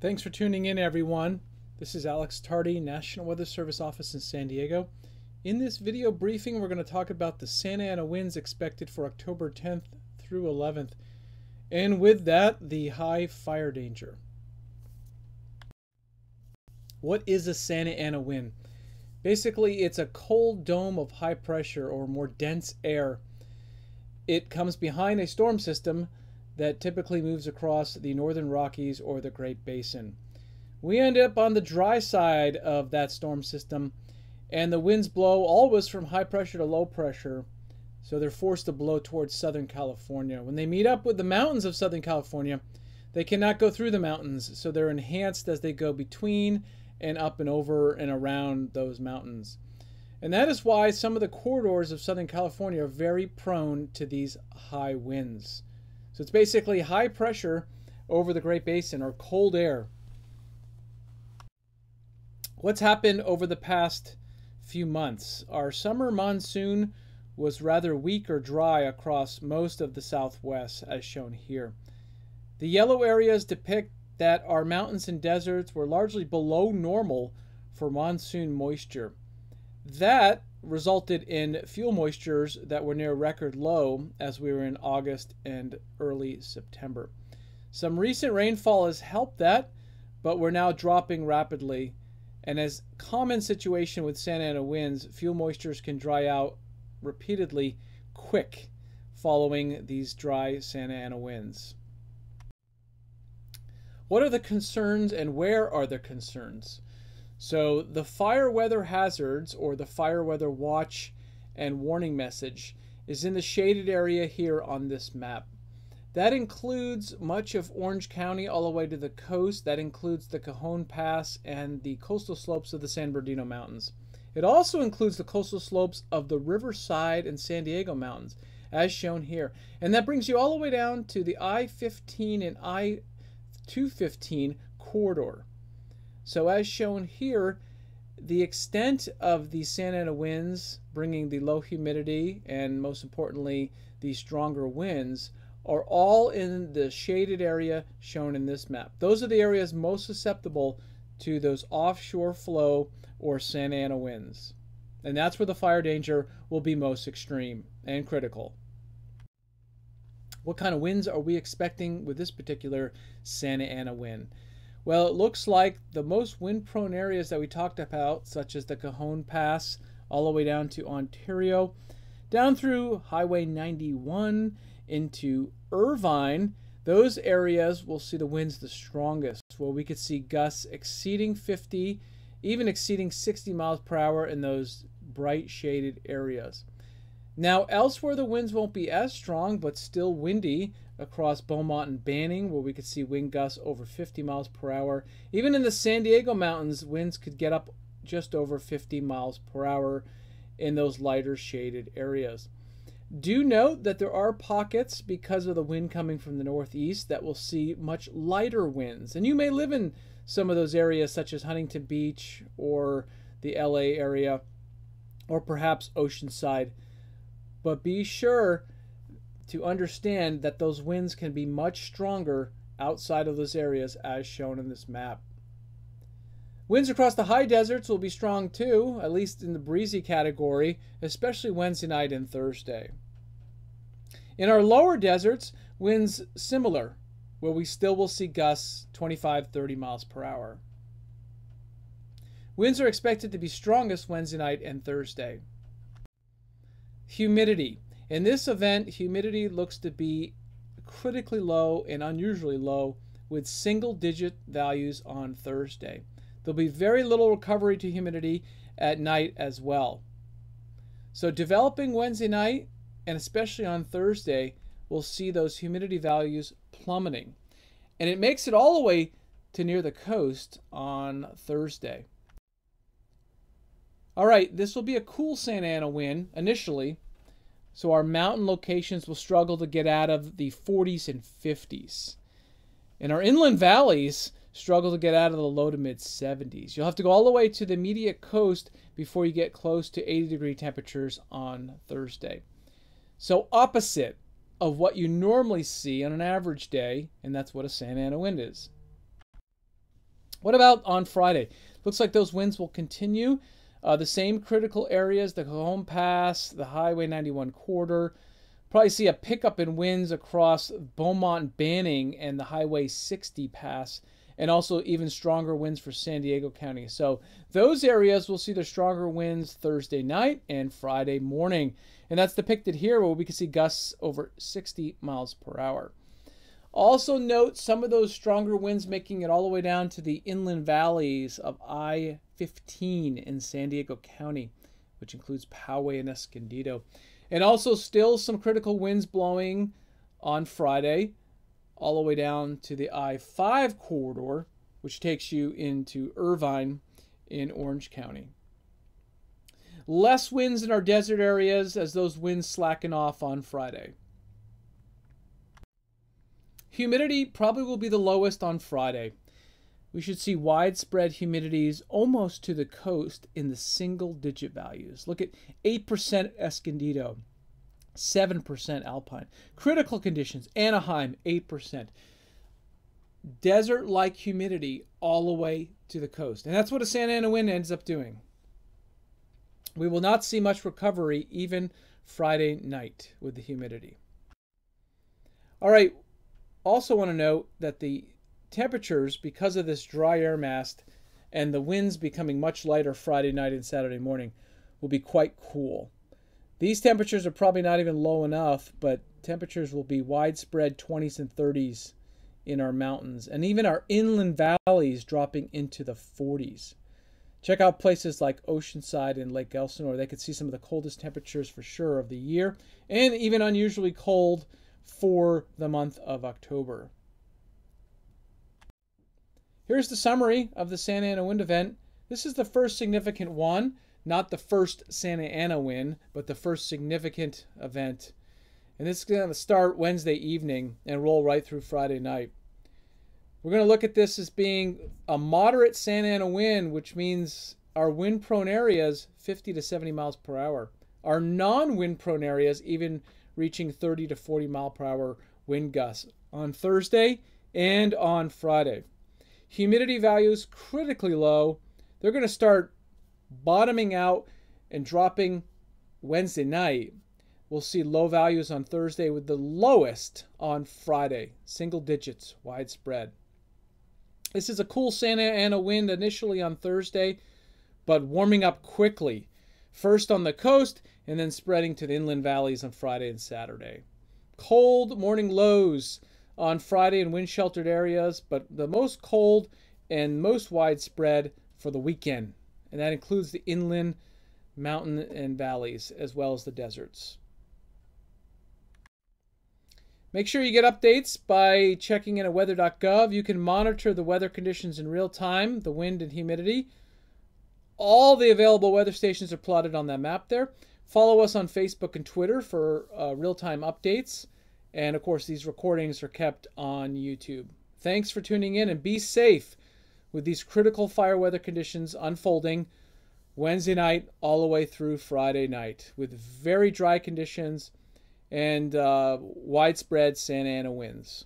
Thanks for tuning in, everyone. This is Alex Tardy, National Weather Service Office in San Diego. In this video briefing, we're going to talk about the Santa Ana winds expected for October 10th through 11th, and with that, the high fire danger. What is a Santa Ana wind? Basically, it's a cold dome of high pressure or more dense air. It comes behind a storm system that typically moves across the northern Rockies or the Great Basin. We end up on the dry side of that storm system, and the winds blow always from high pressure to low pressure, so they're forced to blow towards Southern California. When they meet up with the mountains of Southern California, they cannot go through the mountains, so they're enhanced as they go between and up and over and around those mountains. And that is why some of the corridors of Southern California are very prone to these high winds. So it's basically high pressure over the Great Basin or cold air. What's happened over the past few months? Our summer monsoon was rather weak or dry across most of the southwest, as shown here. The yellow areas depict that our mountains and deserts were largely below normal for monsoon moisture. That resulted in fuel moistures that were near record low as we were in August and early September. Some recent rainfall has helped that, but we're now dropping rapidly. And as common situation with Santa Ana winds, fuel moistures can dry out repeatedly quick following these dry Santa Ana winds. What are the concerns and where are the concerns? So the fire weather hazards or the fire weather watch and warning message is in the shaded area here on this map. That includes much of Orange County all the way to the coast. That includes the Cajon Pass and the coastal slopes of the San Bernardino Mountains. It also includes the coastal slopes of the Riverside and San Diego Mountains, as shown here. And that brings you all the way down to the I-15 and I-215 corridor. So as shown here, the extent of the Santa Ana winds, bringing the low humidity and most importantly, the stronger winds, are all in the shaded area shown in this map. Those are the areas most susceptible to those offshore flow or Santa Ana winds. And that's where the fire danger will be most extreme and critical. What kind of winds are we expecting with this particular Santa Ana wind? Well, it looks like the most wind prone areas that we talked about, such as the Cajon Pass, all the way down to Ontario, down through Highway 91 into Irvine, those areas will see the winds the strongest, where we could see gusts exceeding 50, even exceeding 60 miles per hour in those bright shaded areas. Now, elsewhere, the winds won't be as strong, but still windy across Beaumont and Banning, where we could see wind gusts over 50 miles per hour. Even in the San Diego mountains, winds could get up just over 50 miles per hour in those lighter shaded areas. Do note that there are pockets because of the wind coming from the northeast that will see much lighter winds. And you may live in some of those areas, such as Huntington Beach or the LA area, or perhaps Oceanside but be sure to understand that those winds can be much stronger outside of those areas as shown in this map. Winds across the high deserts will be strong too, at least in the breezy category, especially Wednesday night and Thursday. In our lower deserts, winds similar, where we still will see gusts 25 30 miles per hour. Winds are expected to be strongest Wednesday night and Thursday. Humidity. In this event, humidity looks to be critically low and unusually low with single digit values on Thursday. There'll be very little recovery to humidity at night as well. So developing Wednesday night and especially on Thursday, we'll see those humidity values plummeting. And it makes it all the way to near the coast on Thursday. All right, this will be a cool Santa Ana wind initially, so our mountain locations will struggle to get out of the 40s and 50s. And our inland valleys struggle to get out of the low to mid 70s. You'll have to go all the way to the immediate coast before you get close to 80 degree temperatures on Thursday. So, opposite of what you normally see on an average day, and that's what a Santa Ana wind is. What about on Friday? Looks like those winds will continue. Uh, the same critical areas, the Cajon Pass, the Highway 91 corridor. Probably see a pickup in winds across Beaumont Banning and the Highway 60 pass, and also even stronger winds for San Diego County. So those areas will see the stronger winds Thursday night and Friday morning. And that's depicted here where we can see gusts over 60 miles per hour. Also note some of those stronger winds making it all the way down to the inland valleys of I-15 in San Diego County, which includes Poway and Escondido. And also still some critical winds blowing on Friday all the way down to the I-5 corridor, which takes you into Irvine in Orange County. Less winds in our desert areas as those winds slacken off on Friday. Humidity probably will be the lowest on Friday. We should see widespread humidities almost to the coast in the single digit values. Look at 8% Escondido, 7% Alpine. Critical conditions, Anaheim, 8%. Desert like humidity all the way to the coast. And that's what a Santa Ana wind ends up doing. We will not see much recovery even Friday night with the humidity. All right, also want to note that the temperatures, because of this dry air mass and the winds becoming much lighter Friday night and Saturday morning, will be quite cool. These temperatures are probably not even low enough, but temperatures will be widespread 20s and 30s in our mountains, and even our inland valleys dropping into the 40s. Check out places like Oceanside and Lake Elsinore. They could see some of the coldest temperatures for sure of the year, and even unusually cold for the month of October. Here's the summary of the Santa Ana wind event. This is the first significant one, not the first Santa Ana wind, but the first significant event. And this is going to start Wednesday evening and roll right through Friday night. We're going to look at this as being a moderate Santa Ana wind, which means our wind prone areas 50 to 70 miles per hour. Our non wind prone areas even reaching 30 to 40 mile per hour wind gusts on Thursday and on Friday. Humidity values critically low. They're going to start bottoming out and dropping Wednesday night. We'll see low values on Thursday with the lowest on Friday, single digits widespread. This is a cool Santa Ana wind initially on Thursday, but warming up quickly. First on the coast and then spreading to the inland valleys on Friday and Saturday. Cold morning lows on Friday in wind sheltered areas, but the most cold and most widespread for the weekend. And that includes the inland, mountain, and valleys, as well as the deserts. Make sure you get updates by checking in at weather.gov. You can monitor the weather conditions in real time, the wind and humidity. All the available weather stations are plotted on that map there. Follow us on Facebook and Twitter for uh, real time updates. And of course, these recordings are kept on YouTube. Thanks for tuning in and be safe with these critical fire weather conditions unfolding Wednesday night all the way through Friday night with very dry conditions and uh, widespread Santa Ana winds.